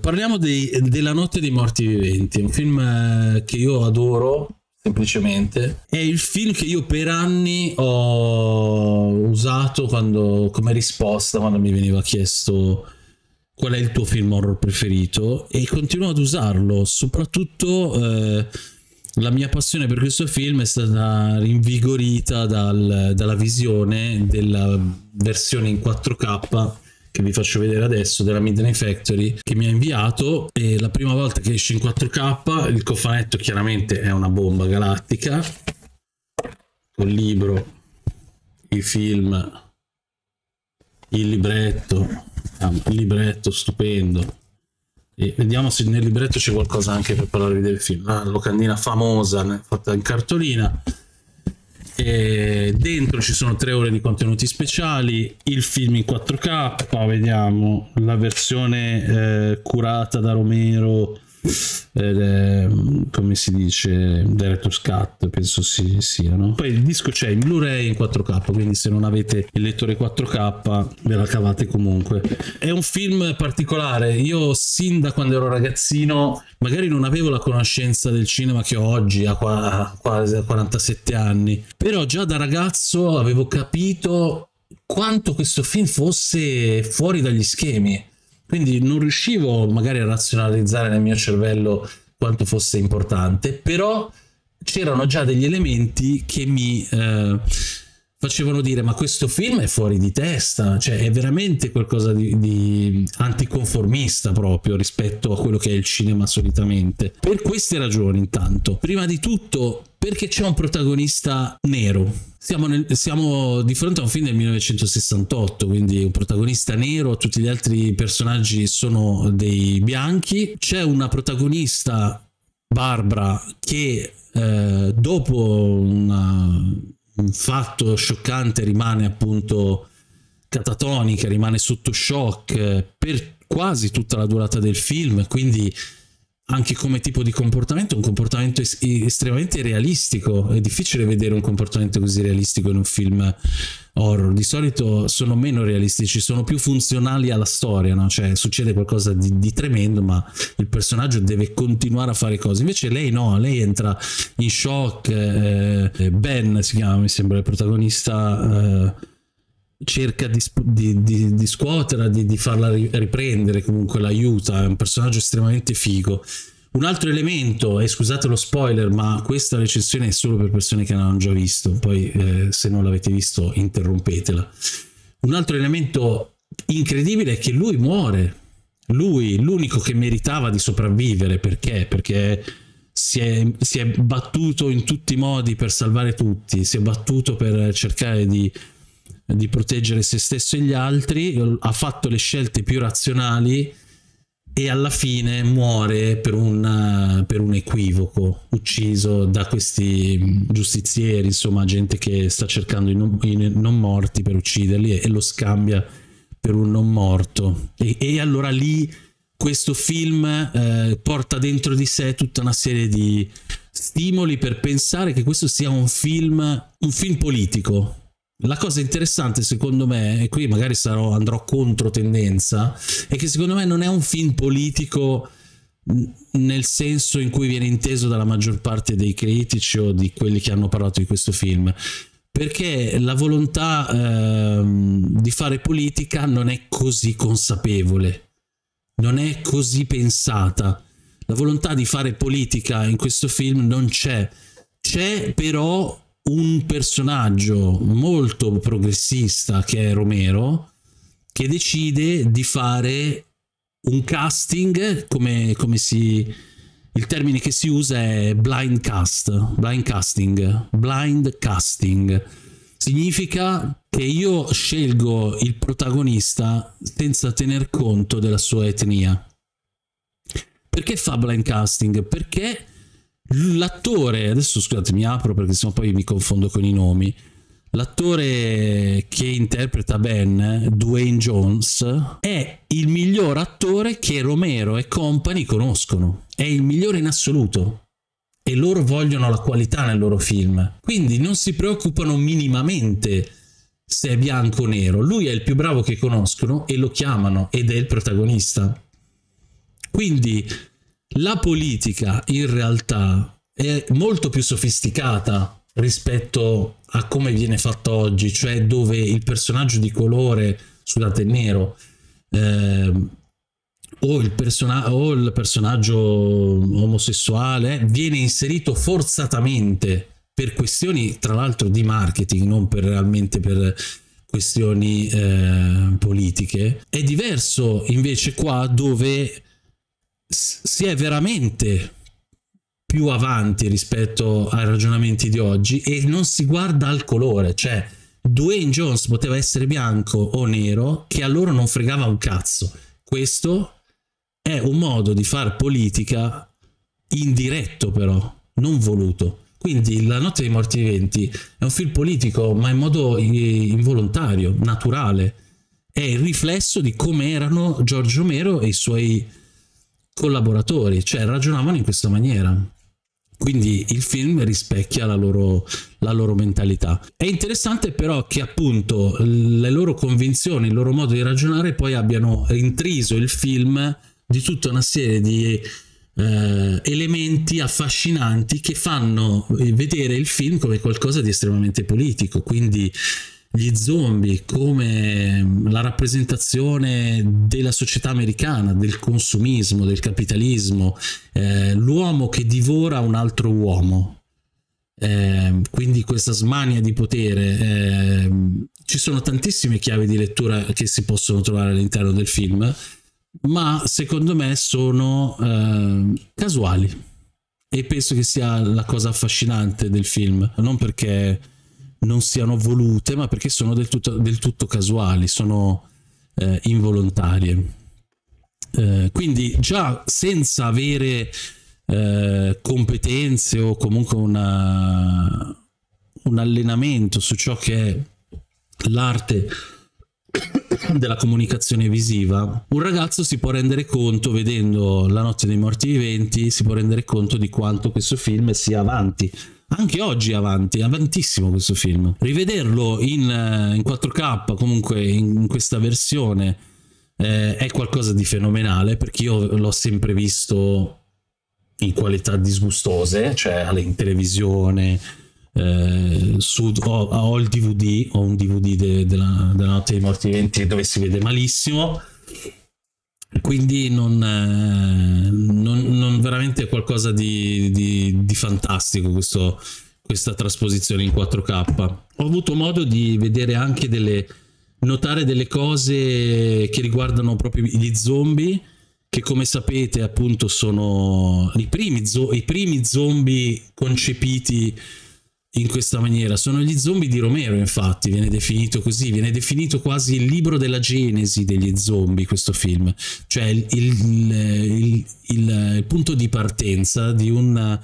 Parliamo di, della Notte dei Morti Viventi, un film eh, che io adoro semplicemente. È il film che io per anni ho usato quando, come risposta quando mi veniva chiesto qual è il tuo film horror preferito e continuo ad usarlo, soprattutto eh, la mia passione per questo film è stata rinvigorita dal, dalla visione della versione in 4K che vi faccio vedere adesso della Midnight Factory che mi ha inviato e la prima volta che esce in 4K il cofanetto chiaramente è una bomba galattica. Col libro i film il libretto il libretto stupendo. E vediamo se nel libretto c'è qualcosa anche per parlare del film. La locandina famosa fatta in cartolina e dentro ci sono tre ore di contenuti speciali, il film in 4K, vediamo la versione eh, curata da Romero eh, come si dice Director's Cut penso si sia no? poi il disco c'è in Blu-ray in 4K quindi se non avete il lettore 4K ve la cavate comunque. È un film particolare. Io sin da quando ero ragazzino magari non avevo la conoscenza del cinema che ho oggi a quasi 47 anni. Però già da ragazzo avevo capito quanto questo film fosse fuori dagli schemi quindi non riuscivo magari a razionalizzare nel mio cervello quanto fosse importante, però c'erano già degli elementi che mi eh, facevano dire ma questo film è fuori di testa, cioè è veramente qualcosa di, di, anticonformista proprio rispetto a quello che è il cinema solitamente. Per queste ragioni intanto, prima di tutto perché c'è un protagonista nero. Siamo, nel, siamo, di fronte a un film del 1968, quindi un protagonista nero, tutti gli altri personaggi sono dei bianchi. C'è una protagonista, Barbara, che eh, dopo una, un fatto scioccante rimane appunto catatonica, rimane sotto shock per quasi tutta la durata del film, quindi anche come tipo di comportamento, un comportamento es- estremamente realistico. È difficile vedere un comportamento così realistico in un film horror. Di solito sono meno realistici, sono più funzionali alla storia, no? Cioè succede qualcosa di, di, tremendo, ma il personaggio deve continuare a fare cose. Invece lei no, lei entra in shock. Eh, eh ben si chiama, mi sembra il protagonista. Eh, cerca di, di, di, scuoterla, di, farla riprendere, comunque l'aiuta, è un personaggio estremamente figo. Un altro elemento, e scusate lo spoiler, ma questa recensione è solo per persone che l'hanno già visto, poi eh, se non l'avete visto interrompetela. Un altro elemento incredibile è che lui muore, lui, l'unico che meritava di sopravvivere, perché? Perché si è, si è battuto in tutti i modi per salvare tutti, si è battuto per cercare di di proteggere se stesso e gli altri, ha fatto le scelte più razionali e alla fine muore per un, per un equivoco, ucciso da questi giustizieri, insomma gente che sta cercando i non, i non morti per ucciderli e, e, lo scambia per un non morto. E, e allora lì questo film eh, porta dentro di sé tutta una serie di stimoli per pensare che questo sia un film, un film politico, la cosa interessante secondo me, e qui magari sarò, andrò contro tendenza, è che secondo me non è un film politico nel senso in cui viene inteso dalla maggior parte dei critici o di quelli che hanno parlato di questo film. Perché la volontà ehm, di fare politica non è così consapevole, non è così pensata. La volontà di fare politica in questo film non c'è. C'è però un personaggio molto progressista che è Romero che decide di fare un casting come, come si il termine che si usa è blind cast blind casting blind casting. Significa che io scelgo il protagonista senza tener conto della sua etnia. Perché fa blind casting? Perché L'attore, adesso scusate mi apro perché sennò poi mi confondo con i nomi. L'attore che interpreta Ben, Dwayne Jones, è il miglior attore che Romero e compagni conoscono. È il migliore in assoluto. E loro vogliono la qualità nel loro film. Quindi non si preoccupano minimamente se è bianco o nero. Lui è il più bravo che conoscono e lo chiamano ed è il protagonista. Quindi la politica in realtà è molto più sofisticata rispetto a come viene fatto oggi, cioè dove il personaggio di colore, scusate, nero, eh, o, il o il personaggio omosessuale viene inserito forzatamente per questioni, tra l'altro, di marketing, non per realmente per questioni eh, politiche. È diverso invece qua dove si è veramente più avanti rispetto ai ragionamenti di oggi e non si guarda al colore, cioè Dwayne Jones poteva essere bianco o nero che a loro non fregava un cazzo. Questo è un modo di fare politica indiretto però, non voluto. Quindi La notte dei morti viventi è un film politico ma in modo involontario, naturale. È il riflesso di come erano Giorgio Romero e i suoi collaboratori, cioè ragionavano in questa maniera. Quindi il film rispecchia la loro, la loro, mentalità. È interessante però che appunto le loro convinzioni, il loro modo di ragionare poi abbiano intriso il film di tutta una serie di eh, elementi affascinanti che fanno vedere il film come qualcosa di estremamente politico. Quindi gli zombie come la rappresentazione della società americana, del consumismo, del capitalismo, eh, l'uomo che divora un altro uomo. Eh, quindi questa smania di potere. Eh, ci sono tantissime chiavi di lettura che si possono trovare all'interno del film, ma secondo me sono eh, casuali. E penso che sia la cosa affascinante del film, non perché non siano volute, ma perché sono del tutto, del tutto casuali, sono eh, involontarie. Eh, quindi già senza avere eh, competenze o comunque una, un allenamento su ciò che è l'arte della comunicazione visiva, un ragazzo si può rendere conto, vedendo La notte dei morti viventi, si può rendere conto di quanto questo film sia avanti anche oggi avanti, avantissimo questo film. Rivederlo in, eh, in 4K, comunque in questa versione, eh, è qualcosa di fenomenale perché io l'ho sempre visto in qualità disgustose, cioè in televisione, eh, su, ho, ho, il DVD, ho un DVD de, della, della Notte dei Morti Viventi dove si vede malissimo quindi non, eh, non, non, veramente qualcosa di, di, di fantastico questo, questa trasposizione in 4K. Ho avuto modo di vedere anche delle notare delle cose che riguardano proprio gli zombie che come sapete appunto sono i primi, i primi zombie concepiti in questa maniera. Sono gli zombie di Romero, infatti, viene definito così, viene definito quasi il libro della genesi degli zombie, questo film, cioè il, il, il, il punto di partenza di un,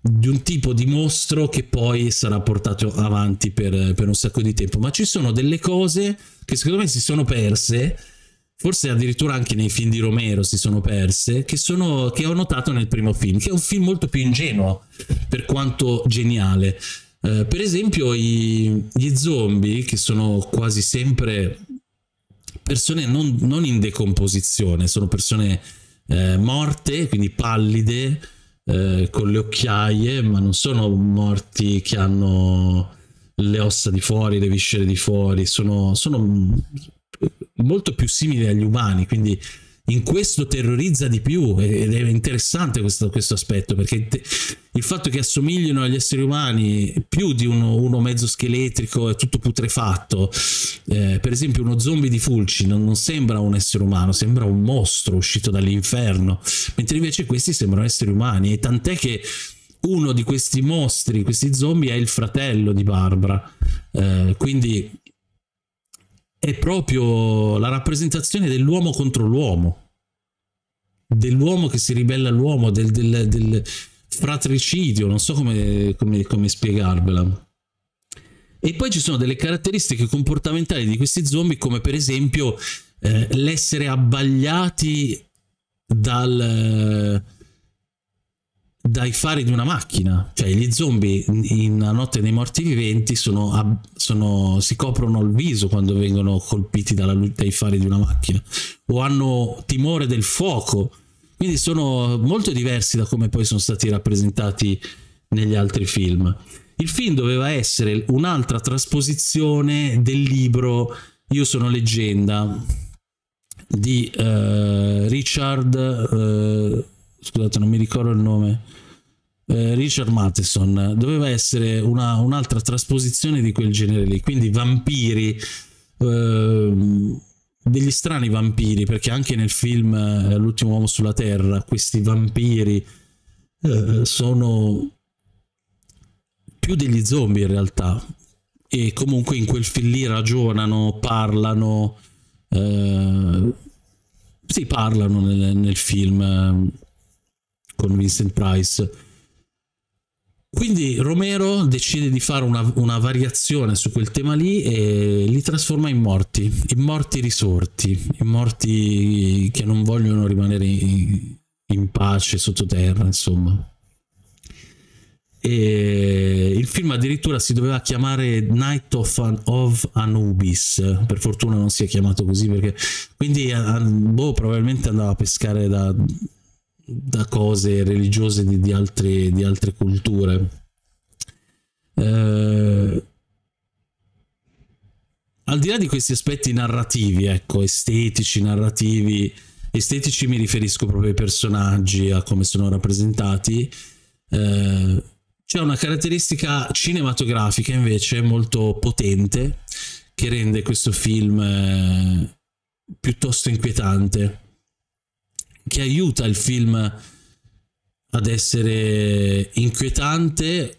di un, tipo di mostro che poi sarà portato avanti per, per un sacco di tempo. Ma ci sono delle cose che secondo me si sono perse forse addirittura anche nei film di Romero si sono perse, che, sono, che ho notato nel primo film, che è un film molto più ingenuo per quanto geniale. Eh, per esempio i, gli zombie, che sono quasi sempre persone non, non in decomposizione, sono persone eh, morte, quindi pallide, eh, con le occhiaie, ma non sono morti che hanno le ossa di fuori, le viscere di fuori, sono, sono molto più simili agli umani, quindi in questo terrorizza di più ed è interessante questo, questo aspetto perché te, il fatto che assomiglino agli esseri umani più di uno, uno mezzo scheletrico e tutto putrefatto eh, per esempio uno zombie di Fulci non, non, sembra un essere umano sembra un mostro uscito dall'inferno mentre invece questi sembrano esseri umani e tant'è che uno di questi mostri, questi zombie è il fratello di Barbara eh, quindi è proprio la rappresentazione dell'uomo contro l'uomo, dell'uomo che si ribella all'uomo, del, del, del fratricidio, non so come, come, come spiegarvela. E poi ci sono delle caratteristiche comportamentali di questi zombie, come per esempio eh, l'essere abbagliati dal, dai fari di una macchina. Cioè, gli zombie in La notte dei morti viventi sono, sono, si coprono il viso quando vengono colpiti dalla, dai fari di una macchina, o hanno timore del fuoco Quindi sono molto diversi da come poi sono stati rappresentati negli altri film. Il film doveva essere un'altra trasposizione del libro Io sono leggenda di uh, Richard, uh, scusate non mi ricordo il nome, uh, Richard Matheson. Doveva essere una, un'altra trasposizione di quel genere lì, quindi vampiri, degli strani vampiri, perché anche nel film L'ultimo uomo sulla terra questi vampiri sono più degli zombie in realtà. E comunque in quel film lì ragionano, parlano, eh, sì parlano nel, nel film eh, con Vincent Price. Quindi Romero decide di fare una, una, variazione su quel tema lì e li trasforma in morti, in morti risorti, in morti che non vogliono rimanere in, in pace sottoterra, insomma. E il film addirittura si doveva chiamare Night of, An of Anubis per fortuna non si è chiamato così perché quindi boh, probabilmente andava a pescare da, da cose religiose di, di, altre, di altre culture. Eh, al di là di questi aspetti narrativi ecco estetici narrativi estetici mi riferisco proprio ai personaggi a come sono rappresentati eh, c'è una caratteristica cinematografica invece molto potente che rende questo film eh, piuttosto inquietante, che aiuta il film ad essere inquietante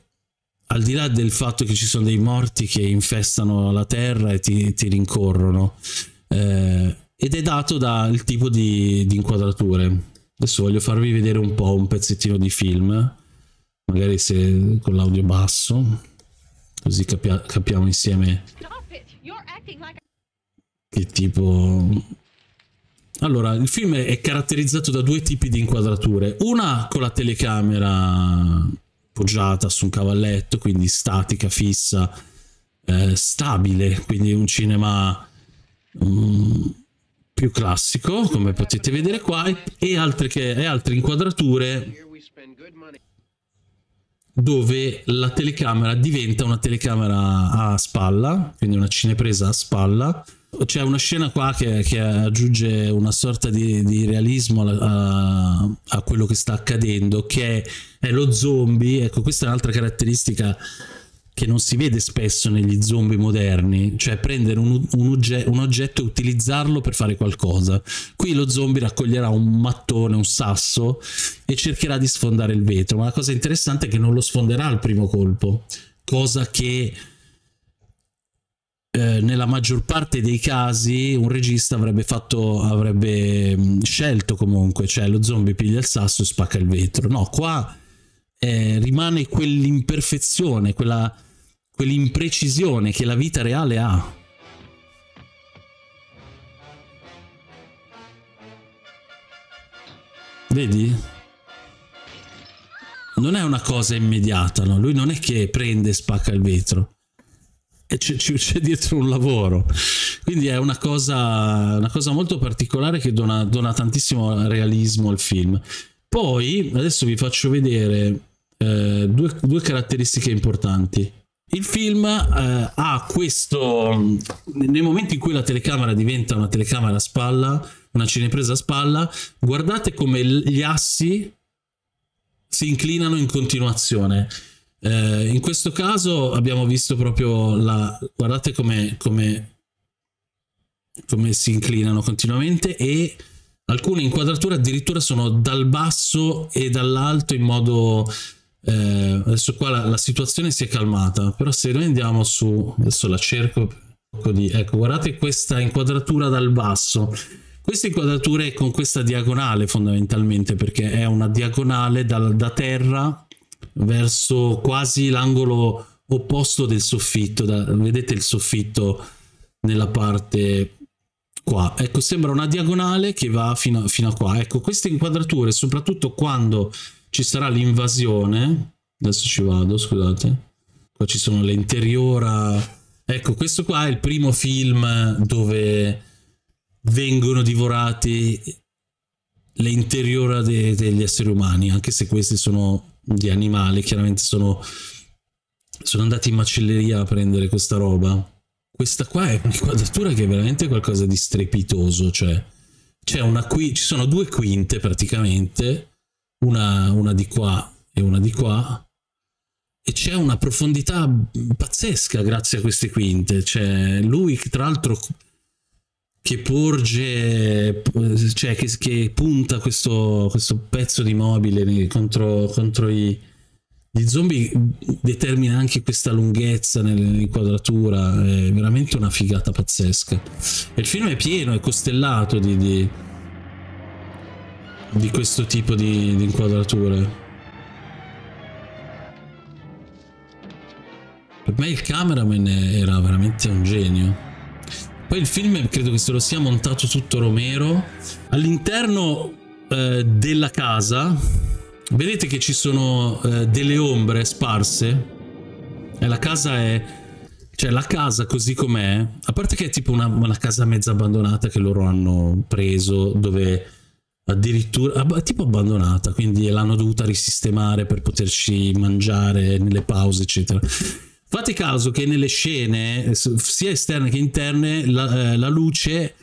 al di là del fatto che ci sono dei morti che infestano la terra e ti, ti rincorrono eh, ed è dato dal tipo di, di inquadrature. Adesso voglio farvi vedere un po' un pezzettino di film magari se con l'audio basso così capia capiamo insieme che tipo allora il film è caratterizzato da due tipi di inquadrature una con la telecamera poggiata su un cavalletto quindi statica fissa eh, stabile quindi un cinema um, più classico come potete vedere qua e altre, che, e altre inquadrature dove la telecamera diventa una telecamera a spalla, quindi una cinepresa a spalla. C'è una scena qua che, che aggiunge una sorta di, di realismo a, a, quello che sta accadendo, che è, è lo zombie. Ecco, questa è un'altra caratteristica che non si vede spesso negli zombie moderni, cioè prendere un, un, ogge un, oggetto e utilizzarlo per fare qualcosa. Qui lo zombie raccoglierà un mattone, un sasso e cercherà di sfondare il vetro, ma la cosa interessante è che non lo sfonderà al primo colpo, cosa che eh, nella maggior parte dei casi un regista avrebbe fatto avrebbe mh, scelto comunque, cioè lo zombie piglia il sasso e spacca il vetro. No, qua eh, rimane quell'imperfezione, quella quell'imprecisione che la vita reale ha. Vedi? Non è una cosa immediata, no? Lui non è che prende e spacca il vetro. E c'è, dietro un lavoro. Quindi è una cosa, una cosa molto particolare che dona, dona, tantissimo realismo al film. Poi, adesso vi faccio vedere eh, due, due caratteristiche importanti. Il film eh, ha questo, nel momento in cui la telecamera diventa una telecamera a spalla, una cinepresa a spalla, guardate come gli assi si inclinano in continuazione. Eh, in questo caso abbiamo visto proprio la... guardate come, come, come si inclinano continuamente e alcune inquadrature addirittura sono dal basso e dall'alto in modo eh, adesso qua la, la, situazione si è calmata, però se noi andiamo su, adesso la cerco, di, ecco guardate questa inquadratura dal basso, questa inquadratura è con questa diagonale fondamentalmente perché è una diagonale da, da terra verso quasi l'angolo opposto del soffitto, da, vedete il soffitto nella parte qua, ecco sembra una diagonale che va fino a, fino a qua, ecco queste inquadrature soprattutto quando ci sarà l'invasione. Adesso ci vado, scusate. Qua ci sono le interiora. Ecco, questo qua è il primo film dove vengono divorati le interiora de, degli esseri umani, anche se questi sono di animali, chiaramente sono, sono andati in macelleria a prendere questa roba. Questa qua è un'inquadratura che è veramente qualcosa di strepitoso, cioè c'è una qui, ci sono due quinte praticamente, una, una di qua e una di qua, e c'è una profondità pazzesca grazie a queste quinte. C'è lui, tra l'altro, che porge, cioè che, che punta questo, questo, pezzo di mobile contro, contro i, gli zombie, determina anche questa lunghezza nell'inquadratura. È veramente una figata pazzesca. E il film è pieno, è costellato di, di, di questo tipo di, di inquadrature. Per me il cameraman era veramente un genio. Poi il film credo che se lo sia montato tutto Romero. All'interno eh, della casa vedete che ci sono eh, delle ombre sparse. E la casa è... Cioè la casa così com'è, a parte che è tipo una, una casa mezza abbandonata che loro hanno preso dove addirittura tipo abbandonata quindi l'hanno dovuta risistemare per poterci mangiare nelle pause eccetera Fate caso che nelle scene, sia esterne che interne, la, eh, la luce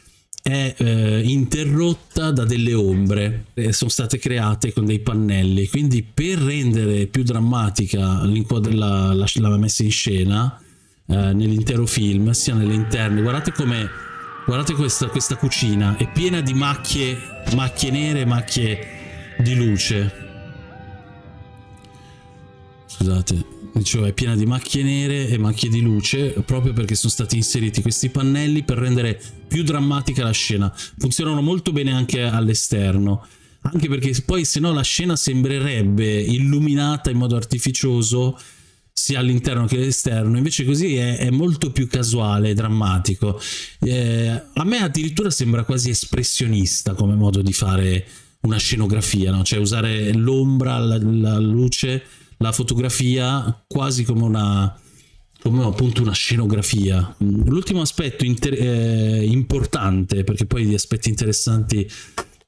è eh, interrotta da delle ombre che sono state create con dei pannelli. Quindi per rendere più drammatica la, la, la messa in scena eh, nell'intero film sia nelle interne guardate come guardate questa, questa cucina è piena di macchie macchie nere macchie di luce. Scusate dicevo è piena di macchie nere e macchie di luce proprio perché sono stati inseriti questi pannelli per rendere più drammatica la scena. Funzionano molto bene anche all'esterno anche perché poi se no la scena sembrerebbe illuminata in modo artificioso sia all'interno che all'esterno. Invece così è, è molto più casuale drammatico. Eh, a me addirittura sembra quasi espressionista come modo di fare una scenografia no? cioè usare l'ombra la, la luce la fotografia quasi come una come appunto una scenografia. L'ultimo aspetto inter- eh, importante, perché poi di aspetti interessanti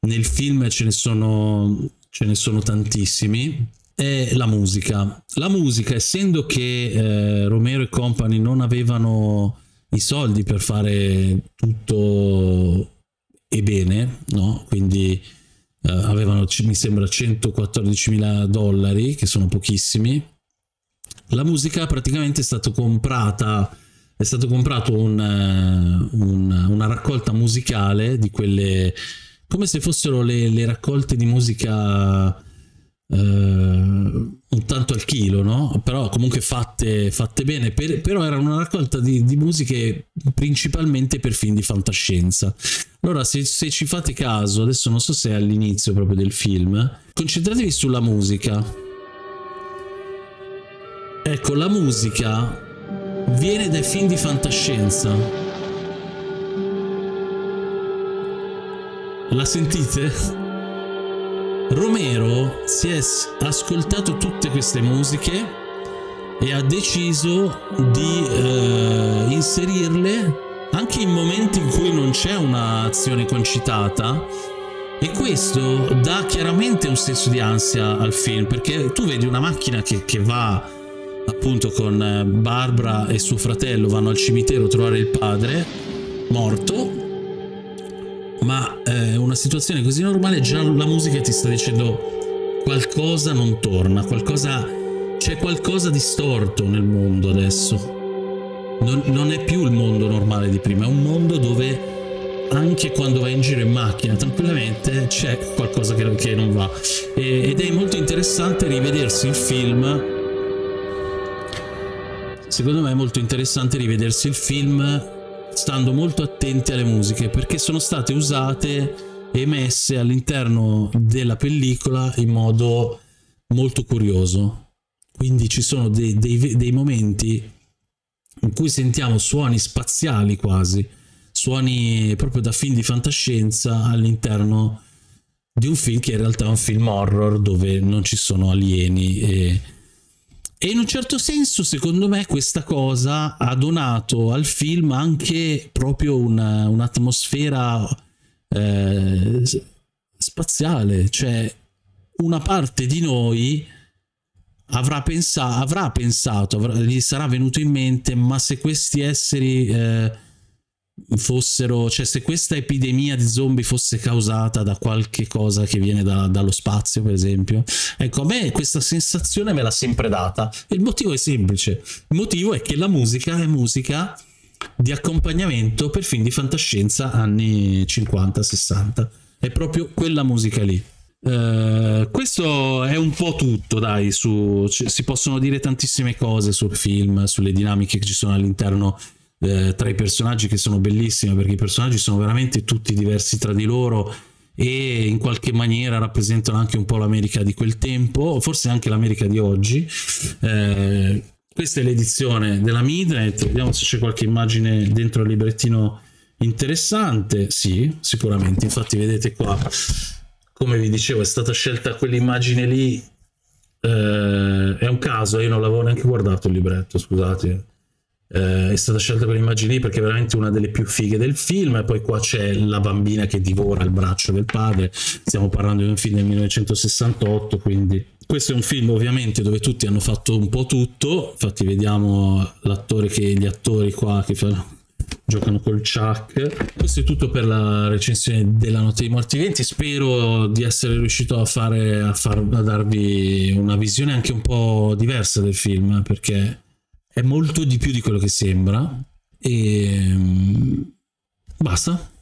nel film ce ne sono, ce ne sono tantissimi, è la musica. La musica, essendo che eh, Romero e compagni non avevano i soldi per fare tutto e bene, no? Quindi eh, avevano mi sembra 114 mila dollari che sono pochissimi. La musica praticamente è stata comprata è stato comprato un, uh, un, una raccolta musicale di quelle come se fossero le, le raccolte di musica Uh, un tanto al chilo, no? Però comunque fatte, fatte bene. Per, però era una raccolta di, di, musiche principalmente per film di fantascienza. Allora, se, se, ci fate caso, adesso non so se è all'inizio proprio del film, concentratevi sulla musica. Ecco, la musica viene dai film di fantascienza. La sentite? Romero si è ascoltato tutte queste musiche e ha deciso di eh, inserirle anche in momenti in cui non c'è un'azione concitata. E questo dà chiaramente un senso di ansia al film perché tu vedi una macchina che, che va appunto con eh, Barbara e suo fratello vanno al cimitero a trovare il padre morto ma eh, una situazione così normale già la musica ti sta dicendo qualcosa non torna, qualcosa c'è qualcosa di storto nel mondo adesso. Non, non, è più il mondo normale di prima, è un mondo dove anche quando vai in giro in macchina tranquillamente c'è qualcosa che, che non va. E, ed è molto interessante rivedersi il film. Secondo me è molto interessante rivedersi il film stando molto attenti alle musiche perché sono state usate e messe all'interno della pellicola in modo molto curioso. Quindi ci sono dei, dei, dei momenti in cui sentiamo suoni spaziali quasi, suoni proprio da film di fantascienza all'interno di un film che in realtà è un film horror dove non ci sono alieni e e in un certo senso, secondo me, questa cosa ha donato al film anche proprio una, un'atmosfera eh, spaziale, cioè una parte di noi avrà, pensa- avrà pensato, avrà, gli sarà venuto in mente, ma se questi esseri eh, fossero, cioè se questa epidemia di zombie fosse causata da qualche cosa che viene da, dallo spazio, per esempio, ecco, a me questa sensazione me l'ha sempre data. Il motivo è semplice: il motivo è che la musica è musica di accompagnamento per film di fantascienza anni 50-60. È proprio quella musica lì. Uh, questo è un po' tutto, dai, su, si possono dire tantissime cose sul film, sulle dinamiche che ci sono all'interno eh, tra i personaggi che sono bellissime perché i personaggi sono veramente tutti diversi tra di loro e in qualche maniera rappresentano anche un po' l'America di quel tempo, forse anche l'America di oggi. Eh, questa è l'edizione della Midnight, vediamo se c'è qualche immagine dentro il librettino interessante. Sì, sicuramente, infatti vedete qua, come vi dicevo, è stata scelta quell'immagine lì. Eh, è un caso, io non l'avevo neanche guardato il libretto, scusate eh, è stata scelta quell'immagine lì perché è veramente una delle più fighe del film e poi qua c'è la bambina che divora il braccio del padre stiamo parlando di un film del 1968 quindi questo è un film ovviamente dove tutti hanno fatto un po' tutto infatti vediamo l'attore che gli attori qua che fanno giocano col Chuck. Questo è tutto per la recensione della Notte dei Morti Viventi. Spero di essere riuscito a, fare, a, far, a darvi una visione anche un po' diversa del film perché è molto di più di quello che sembra. E mm, basta